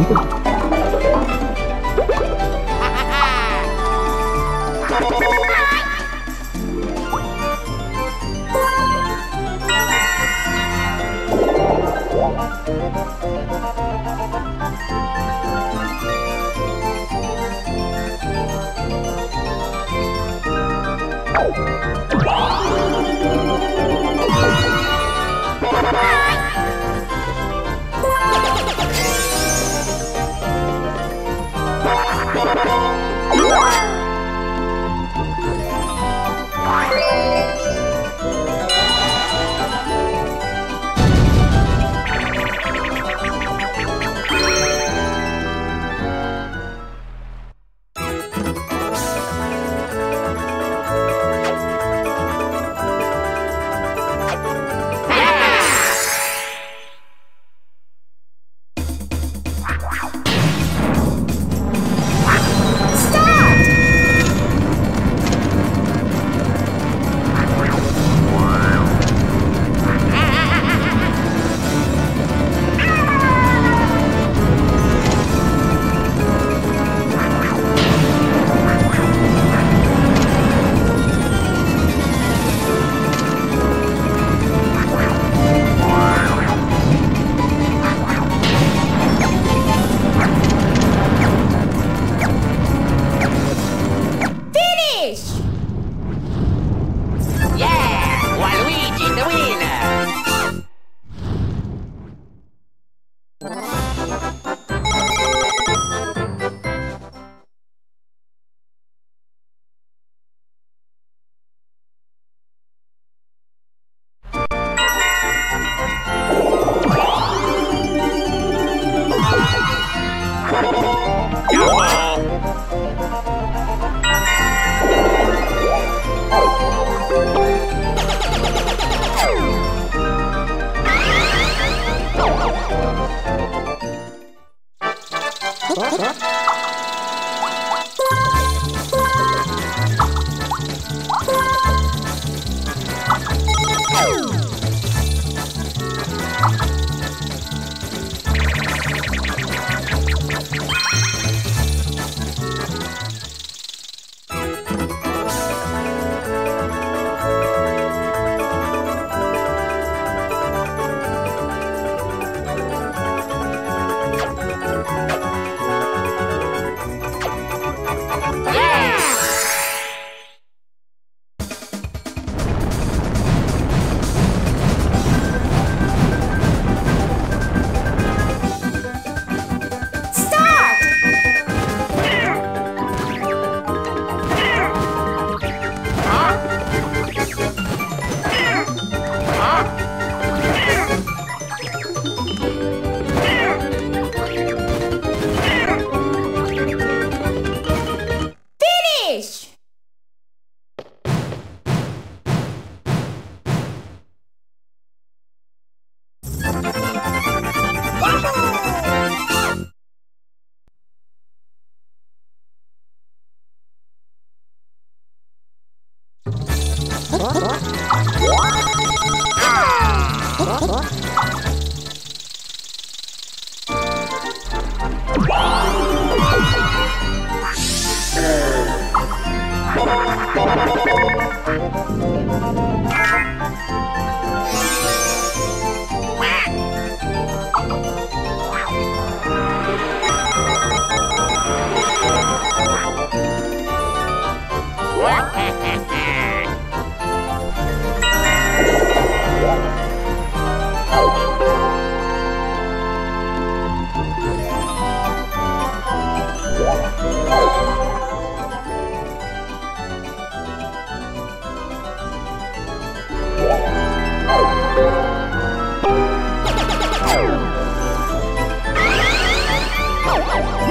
不好。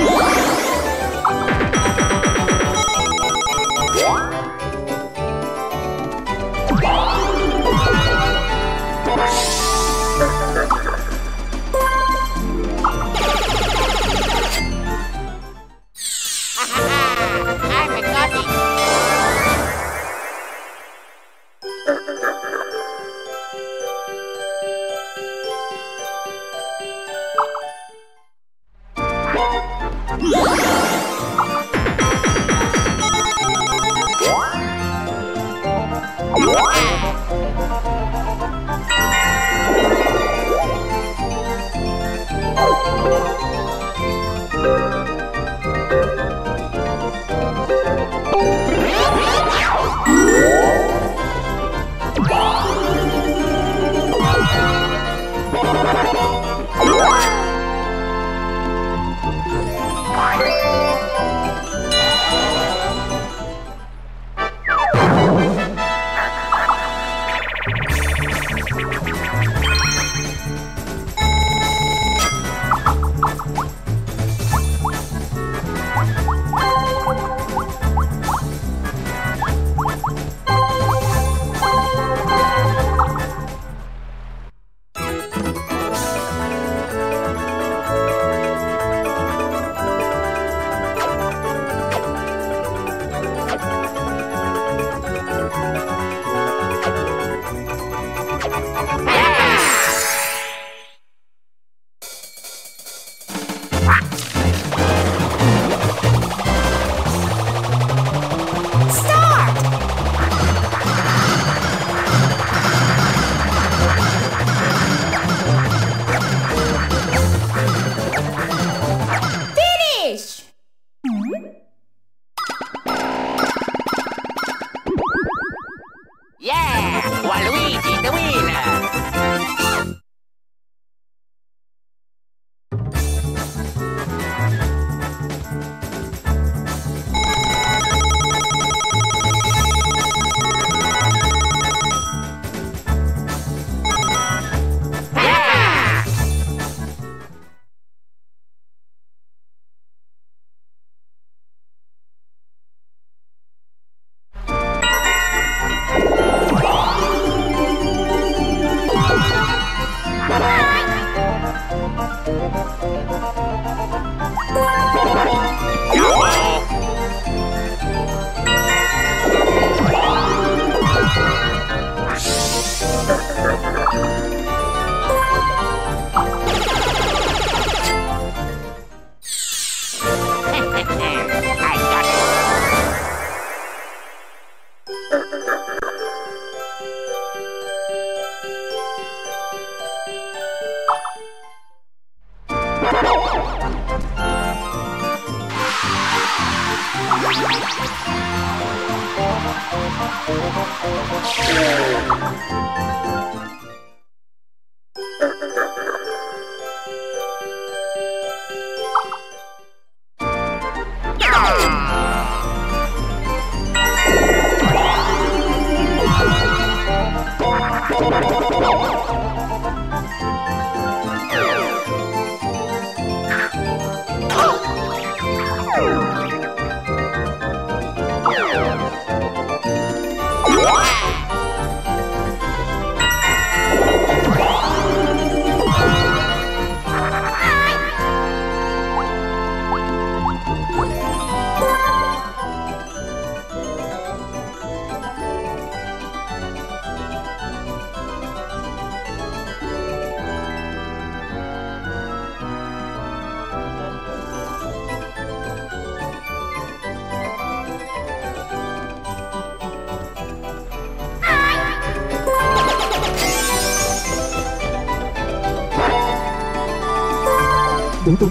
I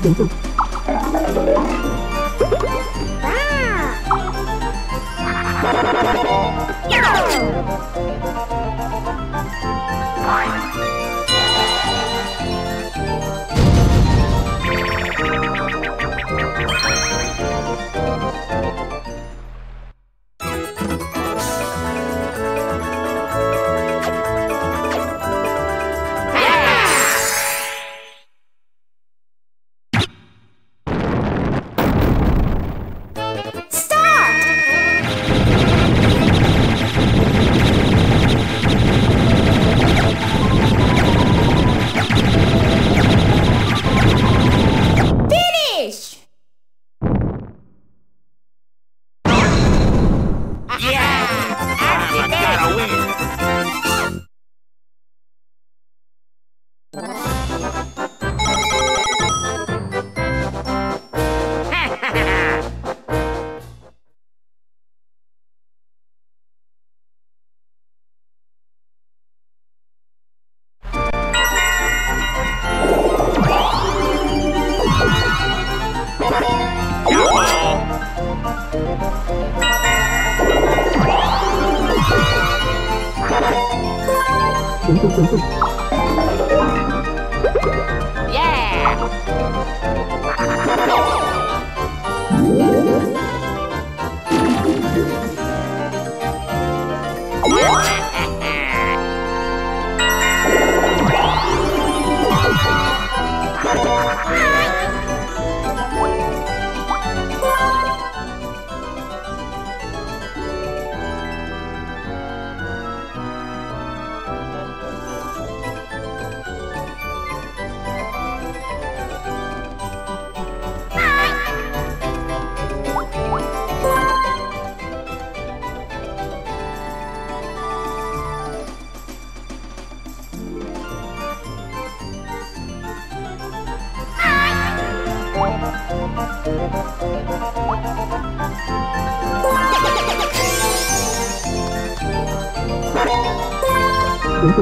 Tiến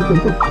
Wow.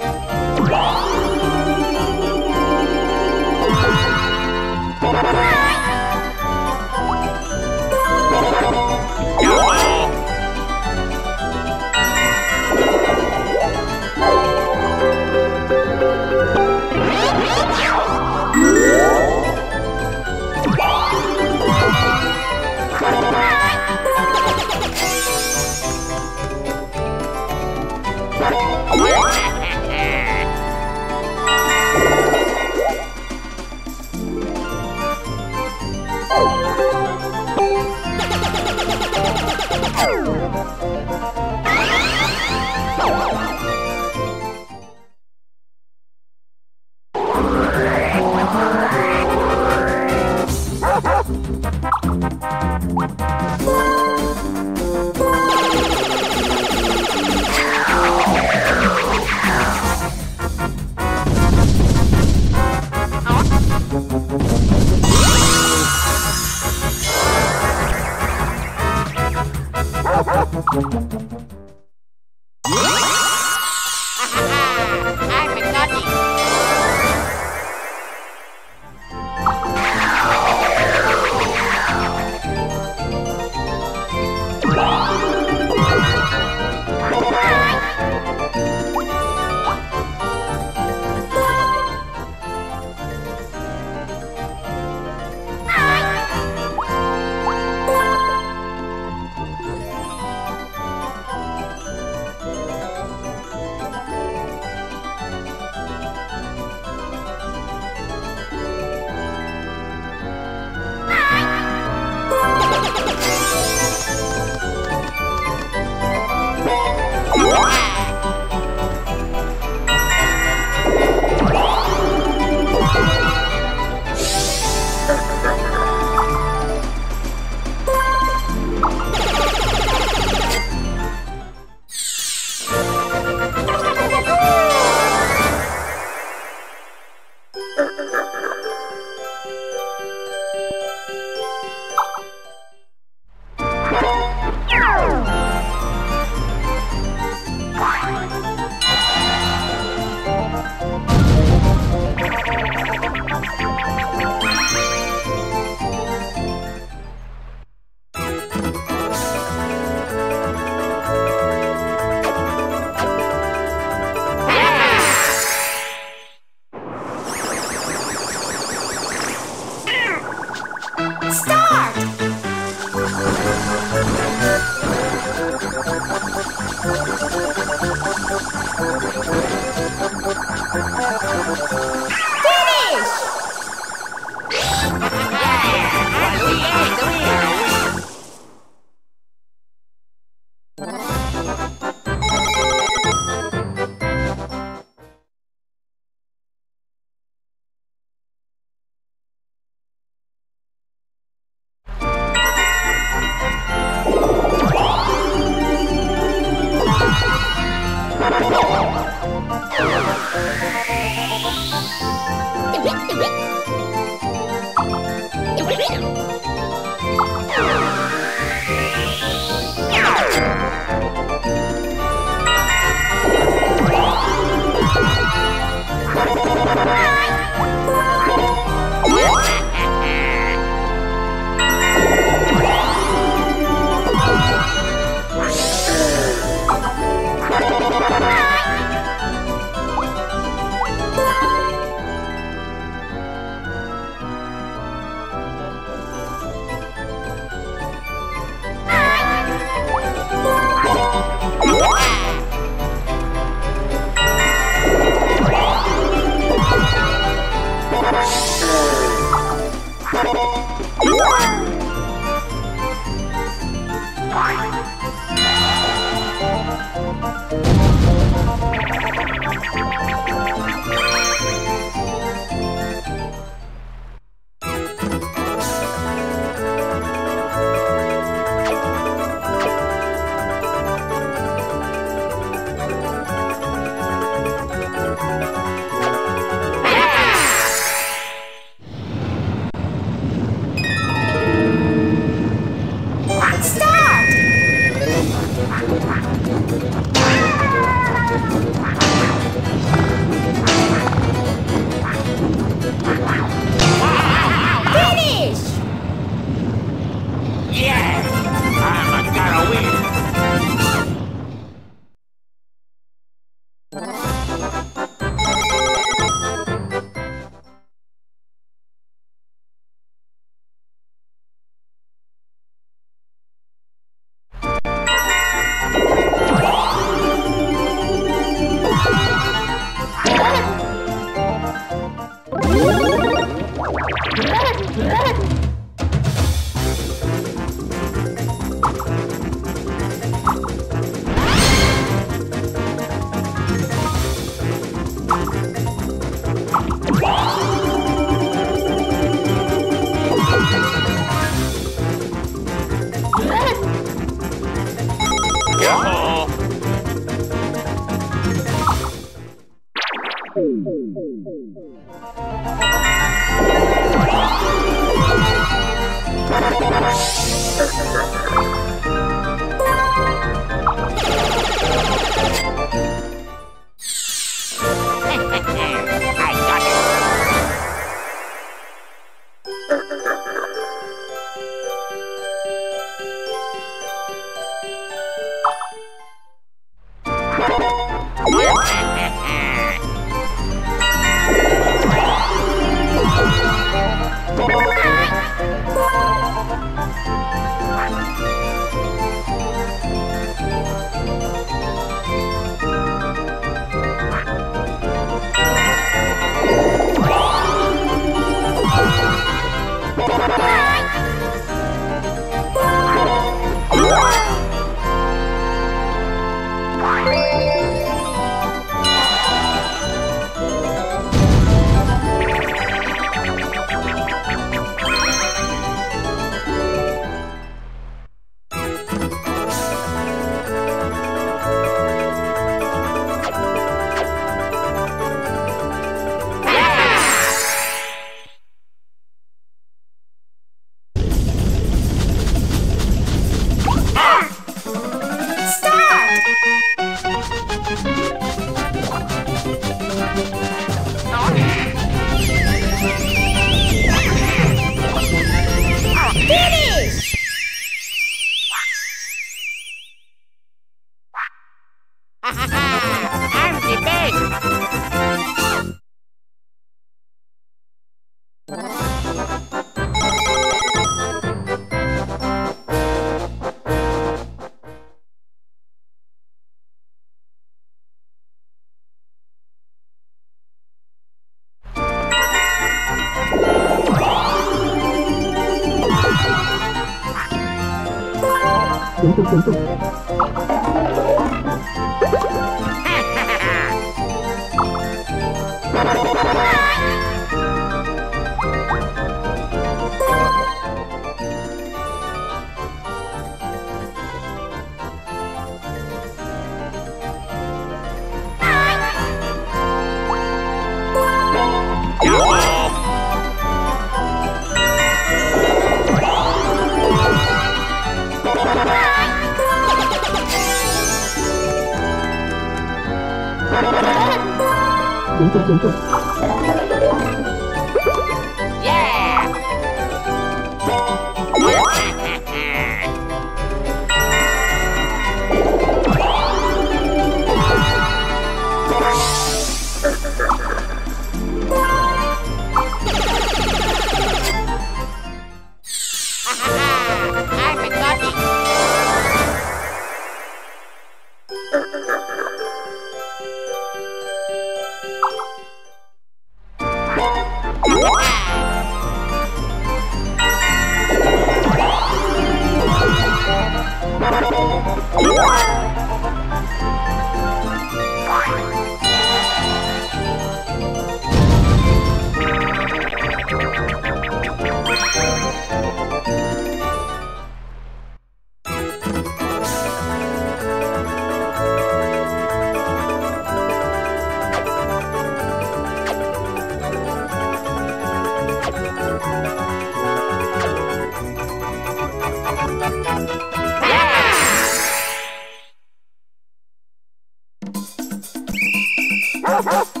Start!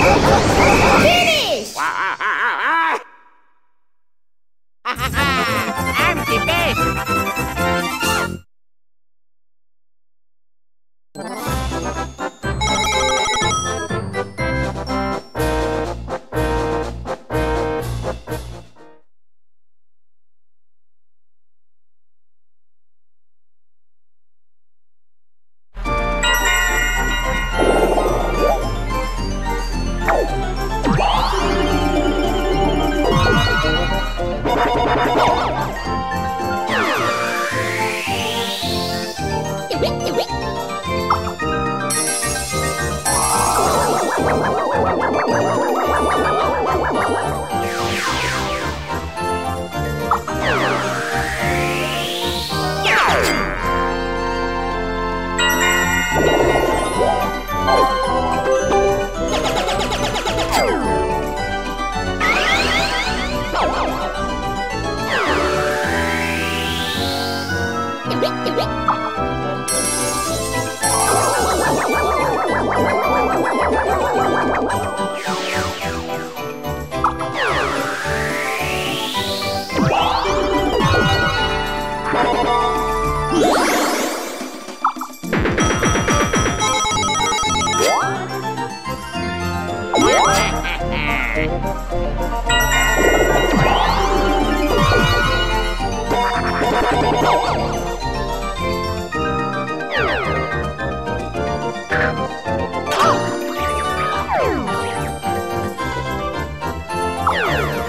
Finish! Wow.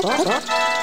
Oh, oh, oh.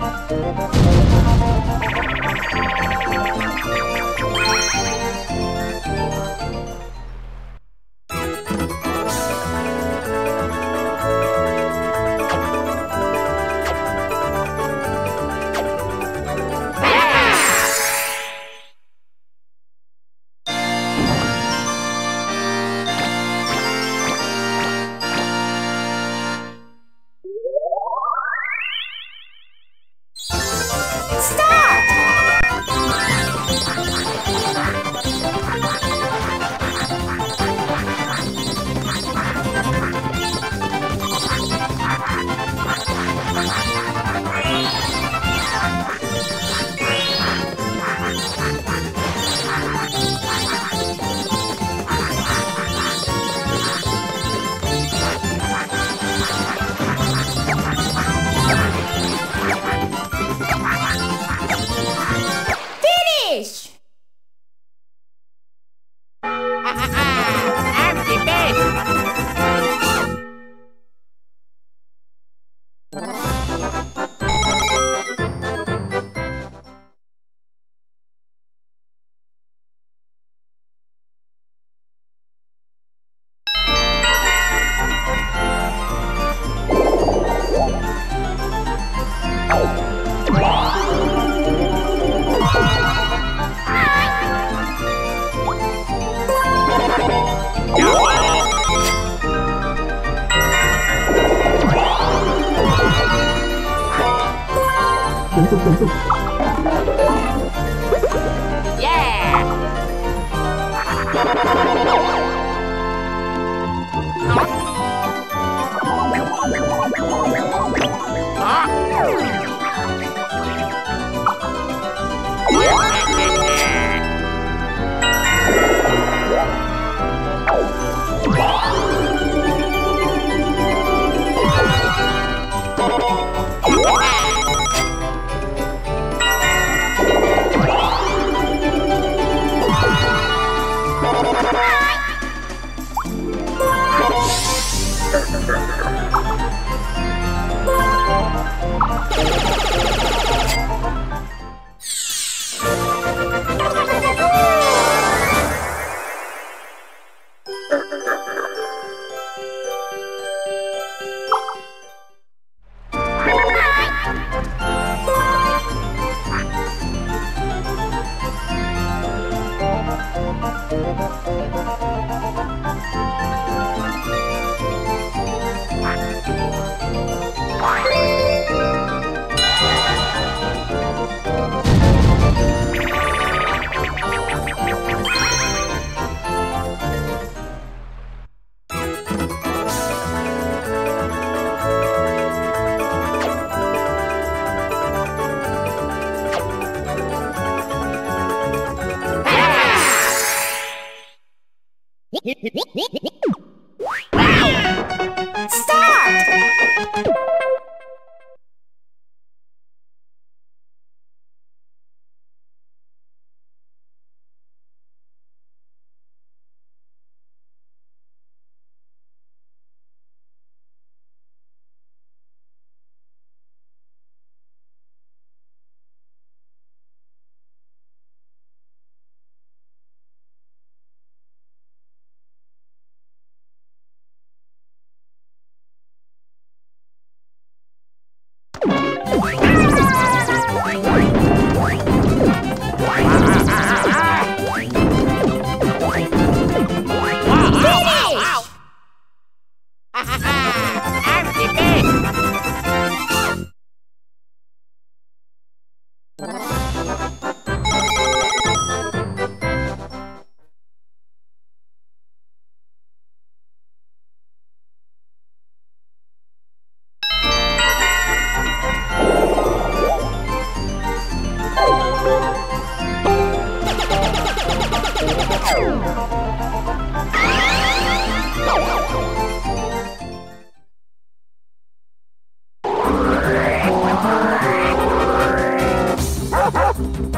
Thank you.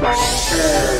Bye. Oh!